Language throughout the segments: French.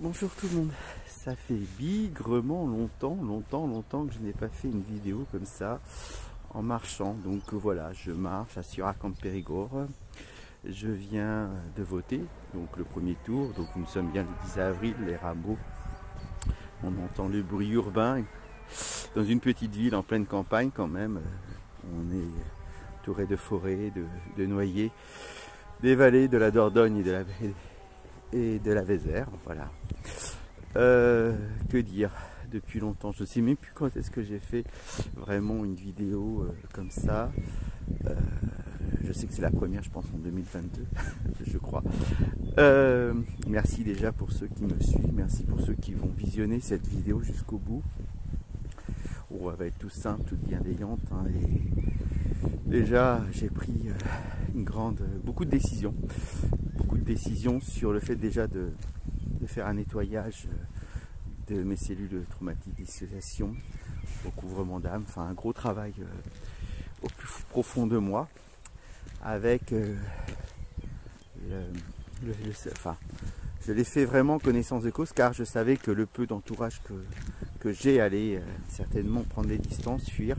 Bonjour tout le monde, ça fait bigrement longtemps, longtemps, longtemps que je n'ai pas fait une vidéo comme ça en marchant. Donc voilà, je marche à Surac Périgord. Je viens de voter, donc le premier tour, donc nous sommes bien le 10 avril, les rameaux. On entend le bruit urbain dans une petite ville en pleine campagne quand même. On est touré de forêts, de, noyers, des vallées de la Dordogne et de la, et de la Vézère. Voilà. Euh, que dire depuis longtemps? Je ne sais même plus quand est-ce que j'ai fait vraiment une vidéo euh, comme ça. Euh, je sais que c'est la première, je pense, en 2022, je crois. merci déjà pour ceux qui me suivent. Merci pour ceux qui vont visionner cette vidéo jusqu'au bout. Oh, elle va être tout simple, toute bienveillante. Hein, et déjà, j'ai pris une grande, beaucoup de décisions de décisions sur le fait déjà de, faire un nettoyage euh, de mes cellules traumatiques dissociation, recouvrement d'âme, enfin un gros travail euh, au plus profond de moi avec euh, le, enfin, je l'ai fait vraiment connaissance de cause car je savais que le peu d'entourage que, que j'ai allait certainement prendre les distances, fuir,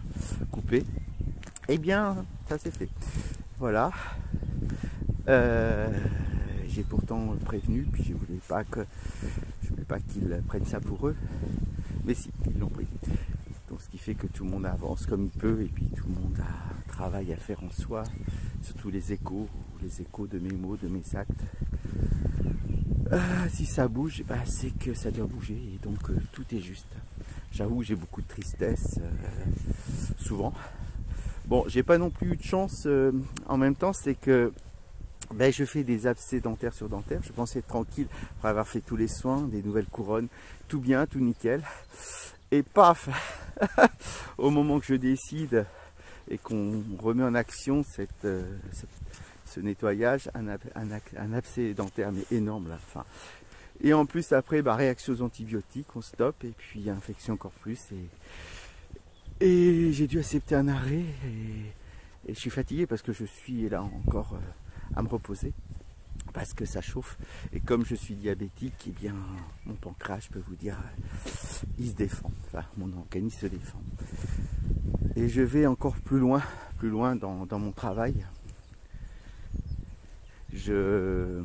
couper. Eh bien, ça s'est fait. Voilà pourtant prévenu, puis je voulais pas que je voulais pas qu'ils prennent ça pour eux. Mais si, ils l'ont pris. Donc ce qui fait que tout le monde avance comme il peut et puis tout le monde a un travail à faire en soi, surtout les échos, les échos de mes mots, de mes actes. Ah, si ça bouge, bah, c'est que ça doit bouger et donc euh, tout est juste. J'avoue, j'ai beaucoup de tristesse, euh, souvent. Bon, j'ai pas non plus eu de chance euh, en même temps, c'est que ben, je fais des abcès dentaires sur dentaire. Je pensais être tranquille après avoir fait tous les soins, des nouvelles couronnes, tout bien, tout nickel. Et paf Au moment que je décide et qu'on remet en action cette, euh, ce nettoyage, un, abcès dentaire mais énorme là. Enfin, et en plus après, bah, réaction aux antibiotiques, on stoppe et puis infection encore plus. Et, j'ai dû accepter un arrêt et, et, je suis fatigué parce que je suis là encore... Euh, à me reposer parce que ça chauffe. Et comme je suis diabétique, et eh bien, mon pancréas, je peux vous dire, il se défend. Enfin, mon organisme se défend. Et je vais encore plus loin, plus loin dans, mon travail. Je,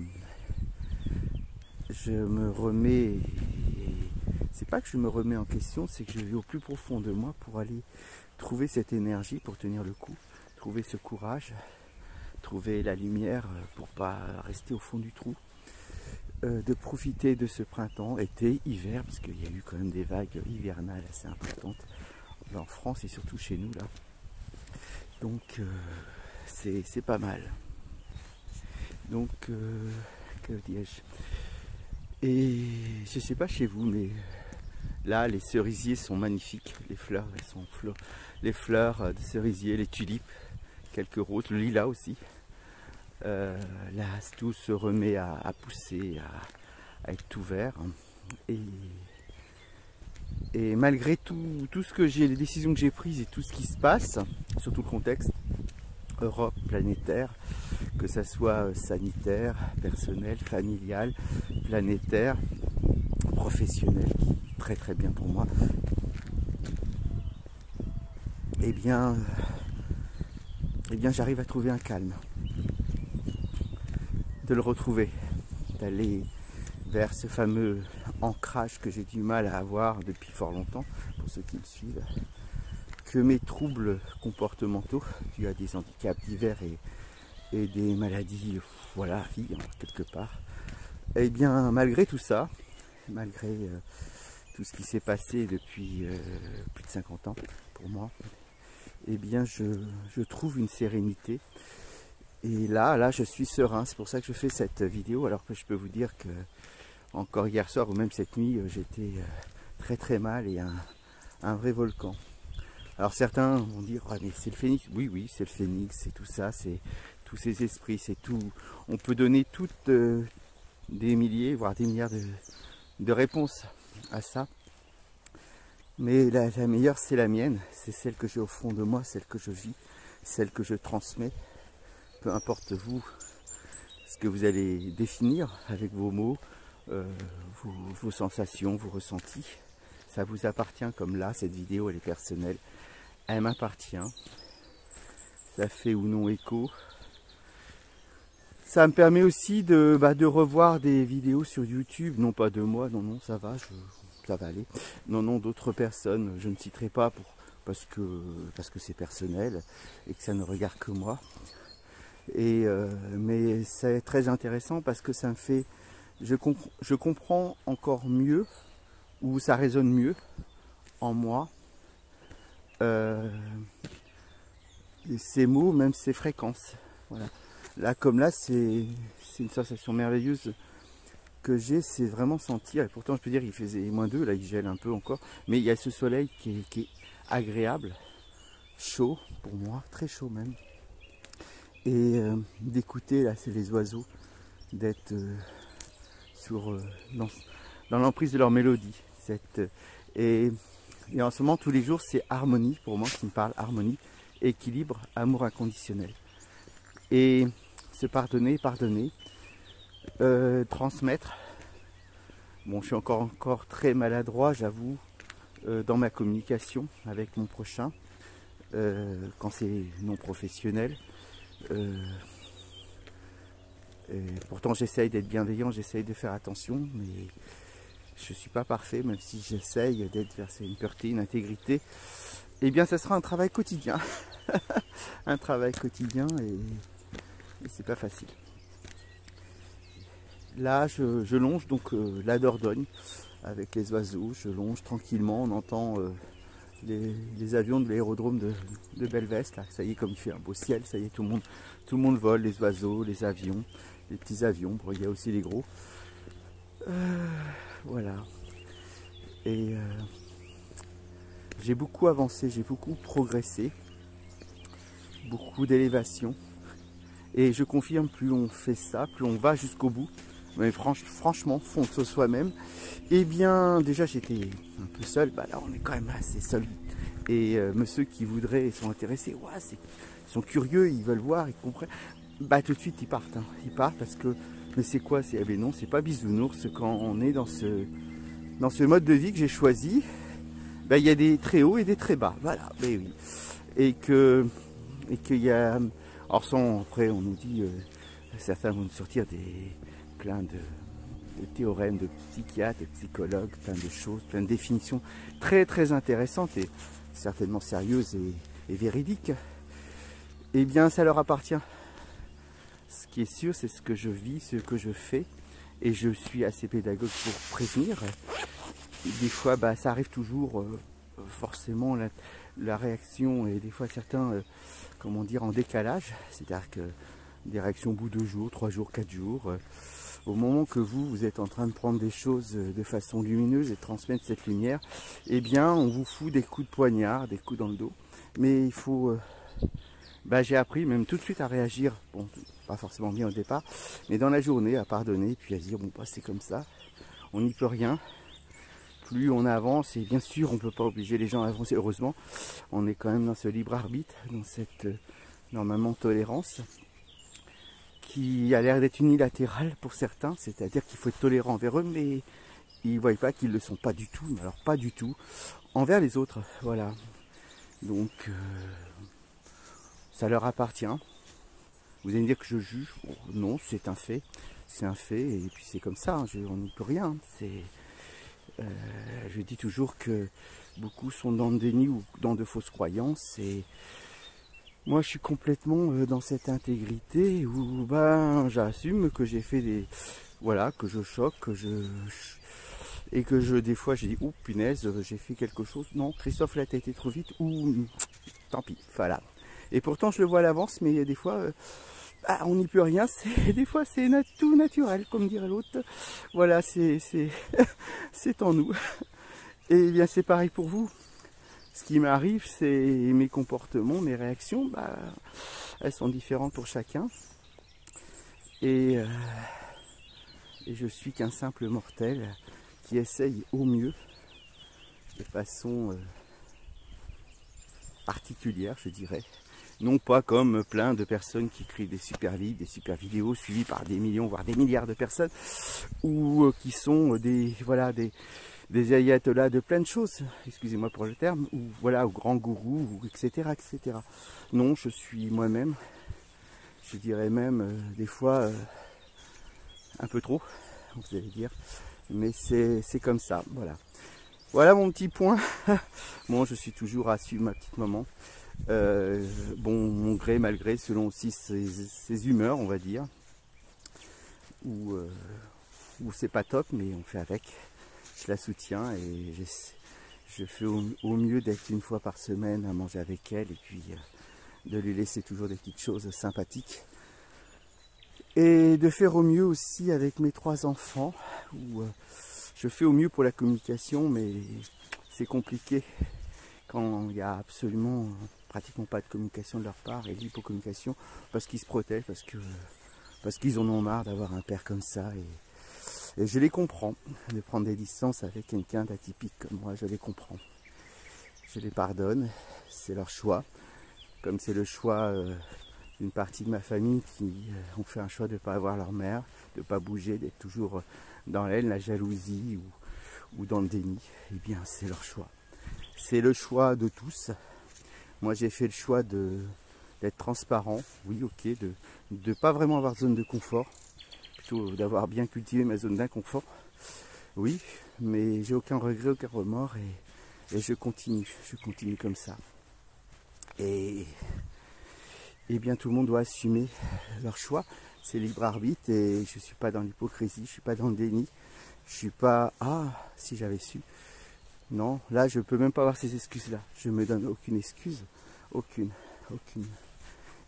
je me remets, c'est pas que je me remets en question, c'est que je vais au plus profond de moi pour aller trouver cette énergie pour tenir le coup, trouver ce courage, trouver la lumière euh, pour pas rester au fond du trou. Euh, de profiter de ce printemps, été, hiver, parce qu'il y a eu quand même des vagues hivernales assez importantes en France et surtout chez nous là. Donc euh, c'est pas mal. Donc que dis-je? Et je sais pas chez vous, mais là les cerisiers sont magnifiques. Les fleurs, elles sont fleurs, les fleurs de cerisier, les tulipes, quelques roses, le lilas aussi. Euh, là, tout se remet à, pousser, à, être tout vert. Et, malgré tout, tout ce que j'ai, les décisions que j'ai prises et tout ce qui se passe, surtout le contexte Europe planétaire, que ce soit sanitaire, personnel, familial, planétaire, professionnel, très très bien pour moi, eh bien, eh bien j'arrive à trouver un calme de le retrouver, d'aller vers ce fameux ancrage que j'ai du mal à avoir depuis fort longtemps, pour ceux qui me suivent, que mes troubles comportementaux dus à des handicaps divers et, des maladies, voilà, vie, hein, quelque part, eh bien, malgré tout ça, malgré euh, tout ce qui s'est passé depuis euh, plus de 50 ans pour moi, eh bien, je trouve une sérénité et là, là, je suis serein. C'est pour ça que je fais cette vidéo. Alors que je peux vous dire que encore hier soir ou même cette nuit, euh, j'étais euh, très très mal et un, vrai volcan. Alors certains vont dire, c'est le phénix. Oui, oui, c'est le phénix, c'est tout ça, c'est tous ces esprits, c'est tout. On peut donner toutes euh, des milliers, voire des milliards de, réponses à ça. Mais la meilleure, c'est la mienne. C'est celle que j'ai au fond de moi, celle que je vis, celle que je transmets peu importe vous ce que vous allez définir avec vos mots, vos, sensations, vos ressentis. Ça vous appartient comme là, cette vidéo elle est personnelle. Elle m'appartient. Ça fait ou non écho. Ça me permet aussi de, bah, revoir des vidéos sur YouTube, non pas de moi, non, non, ça va, ça va aller. Non, non, d'autres personnes, je ne citerai pas pour, parce que parce que c'est personnel et que ça ne regarde que moi. Euh, mais c'est très intéressant parce que ça me fait, je, je comprends encore mieux, ou ça résonne mieux en moi, euh, ces mots, même ces fréquences. Là, comme là, c'est une sensation merveilleuse que j'ai, c'est vraiment sentir. Et pourtant, je peux dire, il faisait moins 2, là, il gèle un peu encore. Mais il y a ce soleil qui est, agréable, chaud pour moi, très chaud même. Et euh, d'écouter, là, c'est les oiseaux, d'être euh, sur euh, dans, l'emprise de leur mélodie. Cette, et, et en ce moment, tous les jours, c'est harmonie, pour moi, qui me parle, harmonie, équilibre, amour inconditionnel. Et se pardonner, pardonner, transmettre. Bon, je suis encore, encore très maladroit, j'avoue, dans ma communication avec mon prochain, quand c'est non professionnel. Pourtant, j'essaye d'être bienveillant, j'essaye de faire attention, mais je ne suis pas parfait, même si j'essaye d'être vers une pureté, une intégrité. Eh bien, ce sera un travail quotidien. un travail quotidien et c'est pas facile. Là, je, longe donc euh, la Dordogne avec les oiseaux. Je longe tranquillement. On entend euh, les, avions de l'aérodrome de, de. Là, ça y est, comme il fait un beau ciel, ça y est, tout le monde, tout le monde vole. Les oiseaux, les avions, les petits avions. il y a aussi les gros. Euh, voilà. Et j'ai beaucoup avancé, j'ai beaucoup progressé, beaucoup d'élévation. Et je confirme, plus on fait ça, plus on va jusqu'au bout, mais franchement, fonce soi-même, eh bien, déjà j'étais un peu seul, bah là on est quand même assez seul. Et ceux qui voudraient, sont intéressés, ouais, ils sont curieux, ils veulent voir, ils comprennent. Bah tout de suite ils partent, hein. ils partent parce que, mais c'est quoi C'est, eh ben non, c'est pas bisounours quand on est dans ce, dans ce mode de vie que j'ai choisi. Bah il y a des très hauts et des très bas, voilà, mais oui. Et que, et qu'il y a Or, sans, après, on nous dit, euh, certains vont nous sortir des, plein de, théorèmes de psychiatres, de psychologues, plein de choses, plein de définitions très très intéressantes et certainement sérieuses et, véridiques. Eh bien, ça leur appartient. Ce qui est sûr, c'est ce que je vis, ce que je fais, et je suis assez pédagogue pour prévenir. Des fois, bah, ça arrive toujours, euh, forcément, la, réaction, et des fois certains... Euh, comment dire, en décalage, c'est-à-dire que des réactions au bout de jours, trois jours, quatre jours. Euh, au moment que vous, vous êtes en train de prendre des choses euh, de façon lumineuse et de transmettre cette lumière, eh bien, on vous fout des coups de poignard, des coups dans le dos. Mais il faut... Euh, bah, j'ai appris même tout de suite à réagir, bon, pas forcément bien au départ, mais dans la journée, à pardonner, puis à dire, bon, bah, c'est comme ça, on n'y peut rien, plus on avance, et bien sûr on ne peut pas obliger les gens à avancer, heureusement, on est quand même dans ce libre arbitre, dans cette euh, normalement tolérance, qui a l'air d'être unilatérale pour certains, c'est-à-dire qu'il faut être tolérant envers eux, mais ils ne voient pas qu'ils ne le sont pas du tout, alors pas du tout, envers les autres, voilà. Donc, euh, ça leur appartient. Vous allez me dire que je juge, non, c'est un fait, c'est un fait, et puis c'est comme ça, hein, on n'y peut rien, euh, je dis toujours que beaucoup sont dans le déni ou dans de fausses croyances et moi je suis complètement euh, dans cette intégrité où ben j'assume que j'ai fait des voilà que je choque que je et que je des fois j'ai dit oh punaise j'ai fait quelque chose non Christophe là t'as été trop vite ou tant pis voilà et pourtant je le vois à l'avance mais des fois euh, ah, on n'y peut rien, des fois c'est tout naturel, comme dirait l'autre. Voilà, c'est en nous. Et bien c'est pareil pour vous. Ce qui m'arrive, c'est mes comportements, mes réactions, bah, elles sont différentes pour chacun. Et, euh, et je suis qu'un simple mortel qui essaye au mieux, de façon euh, particulière, je dirais, Non pas comme plein de personnes qui écrivent des super livres, des super vidéos suivies par des millions, voire des milliards de personnes, ou qui sont des, voilà, des, des ayatollahs de plein de choses, excusez-moi pour le terme, ou voilà, ou grands gourous, etc., etc. Non, je suis moi-même, je dirais même euh, des fois euh, un peu trop, vous allez dire, mais c'est comme ça, voilà. Voilà mon petit point. bon, je suis toujours à suivre ma petite maman. Euh, bon, mon gré, malgré, selon aussi ses, humeurs, on va dire. Ou, ou c'est pas top, mais on fait avec la soutiens et je fais au, mieux d'être une fois par semaine à manger avec elle et puis euh, de lui laisser toujours des petites choses sympathiques. Et de faire au mieux aussi avec mes trois enfants, où euh, je fais au mieux pour la communication, mais c'est compliqué quand il n'y a absolument pratiquement pas de communication de leur part et l'hypocommunication parce qu'ils se protègent, parce que parce qu'ils en ont marre d'avoir un père comme ça et je les comprends, de prendre des distances avec quelqu'un d'atypique comme moi, je les comprends. Je les pardonne, c'est leur choix. Comme c'est le choix euh, d'une partie de ma famille qui euh, ont fait un choix de ne pas avoir leur mère, de ne pas bouger, d'être toujours dans l'aile, la jalousie ou, ou dans le déni, eh bien c'est leur choix. C'est le choix de tous. Moi j'ai fait le choix d'être transparent, oui ok, de ne pas vraiment avoir de zone de confort, d'avoir bien cultivé ma zone d'inconfort. Oui, mais j'ai aucun regret, aucun remords et, je continue, je continue comme ça. Et, bien tout le monde doit assumer leur choix, c'est libre arbitre et je ne suis pas dans l'hypocrisie, je ne suis pas dans le déni, je suis pas ah si j'avais su. Non, là je peux même pas avoir ces excuses là. Je me donne aucune excuse, aucune, aucune.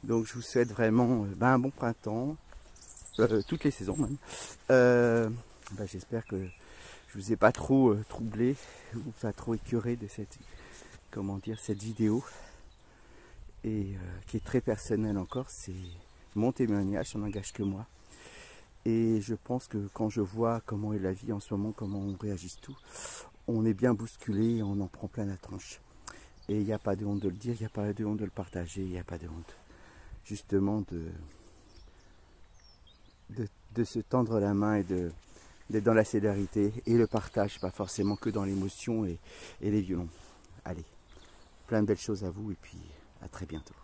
Donc je vous souhaite vraiment euh, ben, un bon printemps, euh, toutes les saisons même. Euh, bah, j'espère que je vous ai pas trop euh, troublé ou pas trop écœuré de cette comment dire cette vidéo et qui est très personnelle encore. C'est mon témoignage, ça n'engage que moi. Et je pense que quand je vois comment est la vie en ce moment, comment on réagit tout, on est bien bousculé, on en prend plein la tranche. Et il n'y a pas de honte de le dire, il n'y a pas de honte de le partager, il n'y a pas de honte justement de, de, se tendre la main et d'être dans la solidarité et le partage, pas forcément que dans l'émotion et, et les violons. Allez, plein de belles choses à vous et puis à très bientôt.